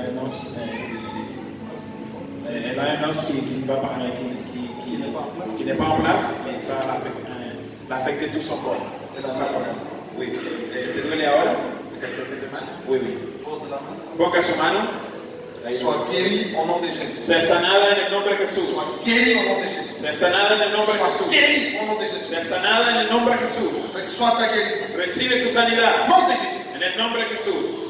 AMOS, eh, eh, el AMOS qui, qui, qui, qui, qui, qui n'est pas en place, ça l'affecte l'affecte tout son corps. De la. Oui. ¿Te duele ahora? Oui, oui. Pose la. Ponga su mano. Sois guéri au nom de Jésus. Sea sanada en el nombre de Jesús. Sois guéri au nom de Jésus. Sea sanada en el nombre de Jesús. guéri au nom de. Sea sanada en el nombre de Jesús. Reçois ta guérison. Recibe tu sanidad nom de en el nombre de Jesús.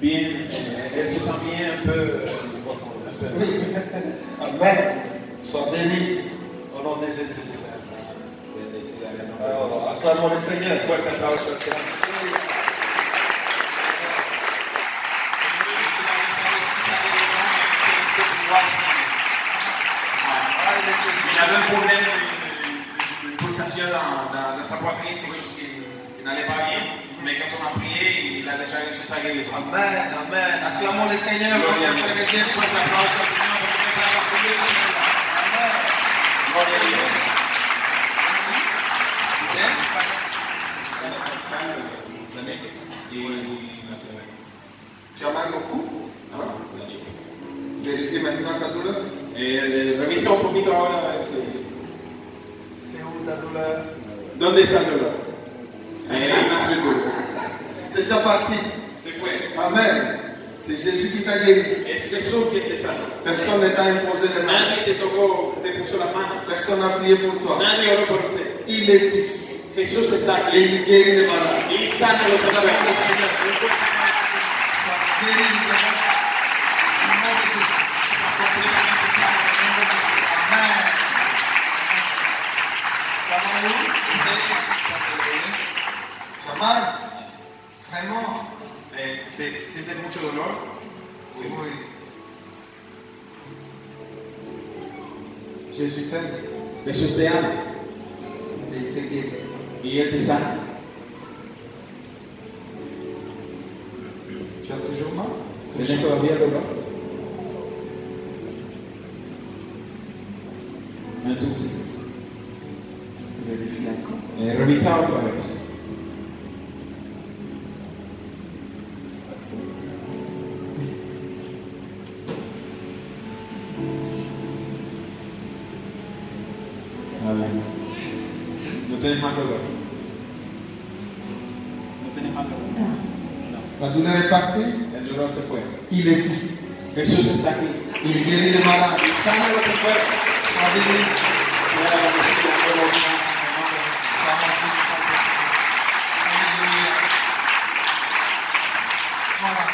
Bien, elle se sent bien un peu. Oui. Amen. Sois béni au nom de Jésus. Alors, acclamons le Seigneur. Fuerte aplauso al Señor. Il avait un problème de, de- de pulsation dans, dans- dans sa poitrine, quelque chose qui, qui n'allait pas bien. Mais quand on a prié, il a déjà reçu sa guérison. Amen. Amen. Acclamons le Seigneur. Gloria a Notre Dios. frère est guéri. Un fuerte aplauso al Señor porque Dios ha recibido su sanidad. Amen. Gloria a Dios. Tu as mal au cou Vérifie maintenant ta douleur. Eh, eh, revisa un poquito ahora ese. C'est où ta douleur ¿Dónde está el dolor? Eh, una fritura. C'est déjà parti. Se fue. Amen. C'est Jésus qui t'a guéri. Es Jesús quien te sanó. Personne ne t'a imposé les mains. Nadie te tocó, te puso la mano. Personne n'a prié pour toi. Nadie oró por usted. Il est ici. Jesús está Et aquí. il guérit les malades. Y sana a los enfermos. Sois guéri du démon. Au nom de Jésus. Amen. Vraiment Eh, ¿Te sientes mucho dolor? Oui, t'aime Jesús te ama il te y Él te sana. Tu as toujours mal ¿Tienes todavía dolor? Un. Eh, revisa otra vez. ¿No tienes más dolor? ¿No tienes más dolor? La douleur est partie El dolor se fue. Il ici. Jesús está aquí. Il guérit les malades. Y sana lo que fue. Sois béni. Sea la bendecida, sea la unidad, en el nombre de Jesús. Sois rempli du Saint-Esprit. Alléluia. Voilà.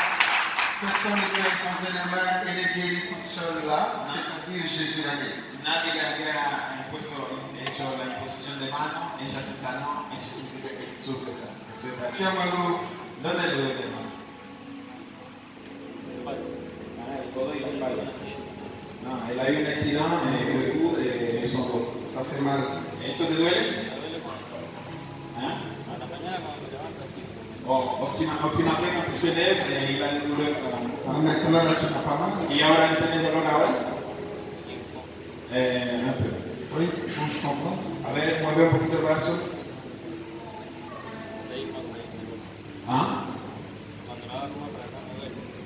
Personne ne peut imposer les mains et les guérir toute seule là, c'est-à-dire Jésus l'a guéri. Nadie le había impuesto, hecho la imposición de mano, ella se sanó, eso significa que Jesús le sanó. Jesús está aquí. Tu as mal où ¿Dónde le duele, hermano? No, él hay un accidente en el cu de son dos. Ça fait mal. ¿Eso te duele? Ah, euh, Maintenant là tu n'as pas mal. ¿Y ahora no tenés dolor ahora? Eh, un peu. Oui, bouge ton bras. A ver, mueve un poquito el brazo. ¿Ah?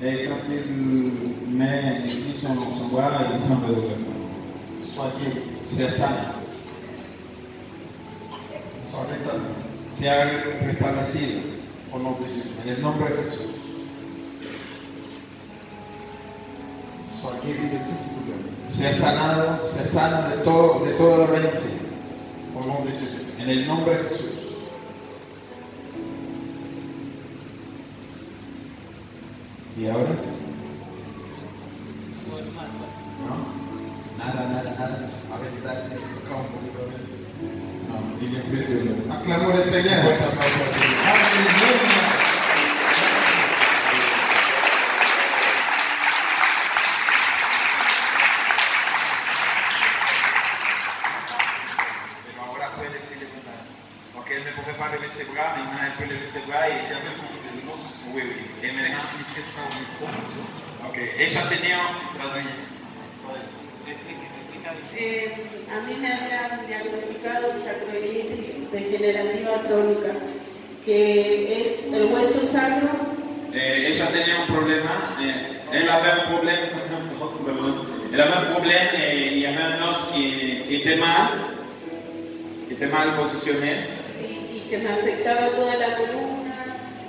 Et quand il met ici son, son bras, il sent le douleur. Sois guéri. Se sana, Sois rétabli. se ha en el nombre de Jesús. Sois guéri de toute douleur. Se ha sanado, se sana de todo, de toda dolencia Jésus. en el nombre de Jesús. ¿Y ahora? No, nada, nada, nada. A ver, dale, toca un poquito. No, y le pido pero ahora puede se levantar. Porque él ne pouvait pas lever ses bras, maintenant elle peut lever ses bras et faire le compte. Oui, oui. Et maintenant expliquer ça au micro. Ok. Et Chaténian, tu traduis. A mí me habían diagnosticado sacroilitis degenerativa crónica que es el hueso sacro, eh, ella tenía un problema. eh, elle avait un un problème et il y os qui, qui était mal, qui était mal positionné. sí, y que me afectaba toda la columna,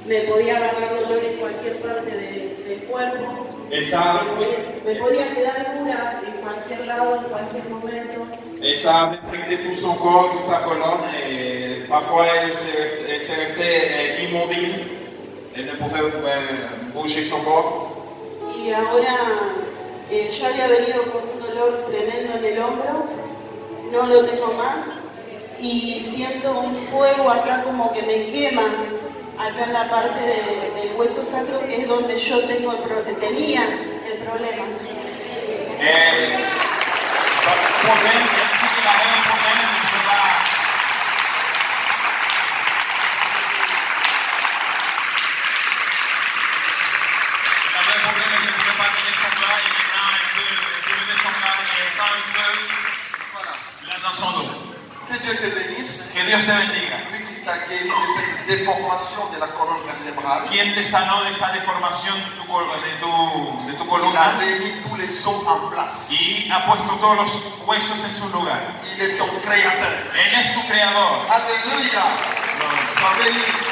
me podía agarrar dolor en cualquier parte de- del cuerpo, me podía, me podía quedar cura en cualquier lado, en cualquier momento. affecté tout son corps, sa colonne. Et parfois, elle se restait, elle se restait, immobile. Elle ne pouvait euh, bouger son corps. Y ahora eh, yo había venido con un dolor tremendo en el hombro, no lo tengo más y siento un fuego acá como que me quema acá en la parte de- del hueso sacro que es donde yo tengo el pro- tenía el problema ça, le problème, elle dit qu'il avait un problème, elle ne pouvait pas. Elle avait un problème, elle ne pouvait pas tenir son bras, et maintenant elle peut, elle peut lever son bras et ça un feu Voilà. là dans son dos. Que Dieu te bénisse. Que Dios te bendiga. Lui qui t'a guéri de cette déformation de la colonne vertébrale. ¿Quién te sanó de esa deformación de tu, de tu, de tu Il a columna? remis tous les os en place. Y ha puesto todos los huesos en sus lugares. Il est ton créateur. Él es tu creador. Alléluia. Sois béni.